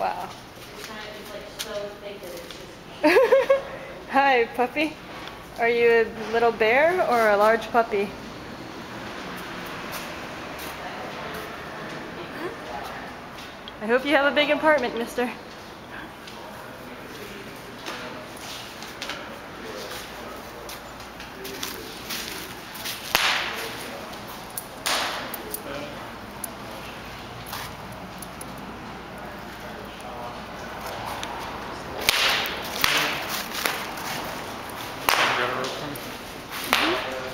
Wow. It's kind of, it's like so thick that it's just. Hi, puppy. Are you a little bear or a large puppy? I hope you have a big apartment, mister. Uhum.